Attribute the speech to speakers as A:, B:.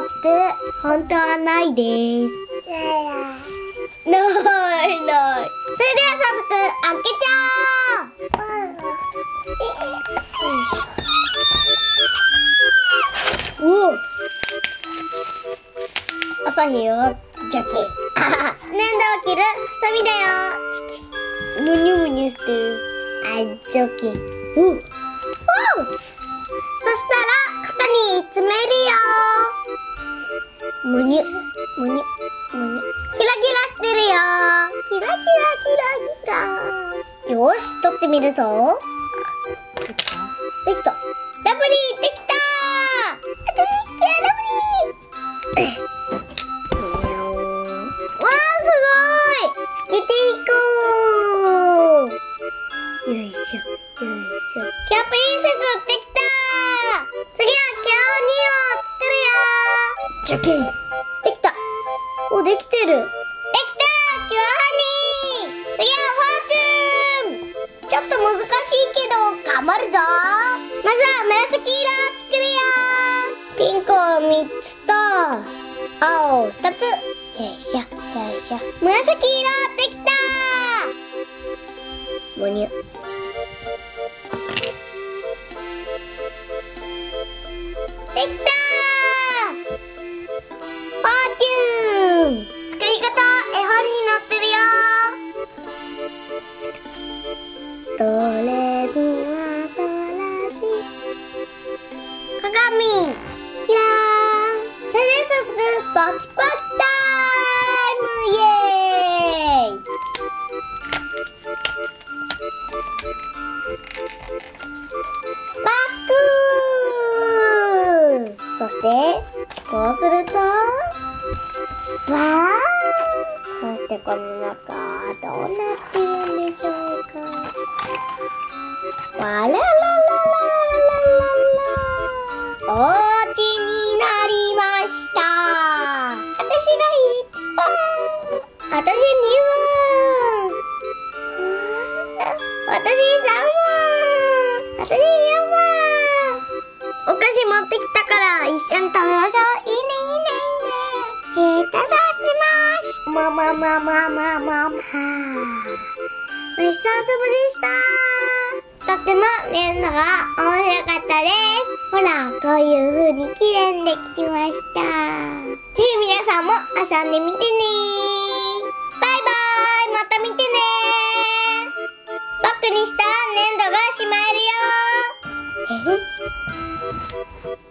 A: って本当はないです。ないない。それでは早速開けちゃおう。お朝日よジョキ粘土を切るハサミだよむにゅむにゅしてるあジョキおよし取ってみるぞ。できた。できた。ラブリーできた私キャラブリー。わあすごい。つけていこう。よいしょよいしょ。キャプリンセスできた次はキャオニを作るよできた。おできてる。できたキュアハニー。次はフォーチュょっと難しいけど頑張るぞ。まずは紫色を作るよピンクを3つと青を2つ。よいしょよいしょ。紫色できた。むにゅできた。鏡キャーそれで早速パキパキタイムイエーイバックそしてこうするとわあそしてこの中どうなっているんでしょうかわらららららららおうちになりました。私が一番私二番私三番私四番お菓子持ってきたから一緒に食べましょう。いいねいいね。いいねいただきます。まままままままごちそうさまでしたとっても見るのが面白かったです。ほら、こういう風に綺麗にできました。ぜひ皆さんも遊んでみてねバイバーイまた見てねバックにした粘土がしまえるよえ？